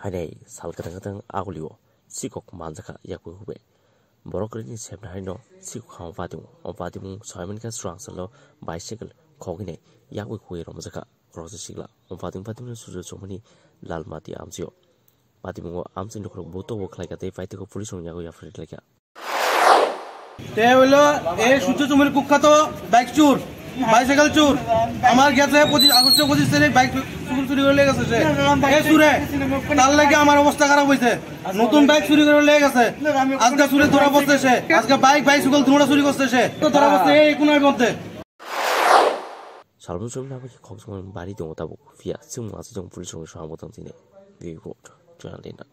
하이네 살가당가당 아굴리오 시곡 만자카 야구후베 모로그린이 셈나이노 시곡 한바디무 온바디무 사이먼간 스트랑슬로 바이시클 거기네 야구 후에 로마자카 로즈시글라 온바디무 바디무 수저 조문이 랄마디 암지오 바디무 암진 로크로 모토 워클라이가 데 파이트고 পুলিশং 야구 야프리틀라이가 তে হলো এই সূর্য কুখ্যাত বাইক চুর বাইসাইকেল চুর আমার গেছে পঁচিশ আগস্ট পঁচিশ তারিখ বাইক চুরি চুরি করে লেগেছে সে চুরে তার লাগে আমার অবস্থা খারাপ হয়েছে নতুন বাইক চুরি করে লেগে গেছে আজকে চুরে ধরা পড়ছে সে আজকে বাইক বাইসাইকেল ধরা চুরি করছে সে তো ধরা পড়ছে এই কোনার মধ্যে 少数政府部口中白里等我大部分，父母啊这种不是从双方不同的内，美国这样领导。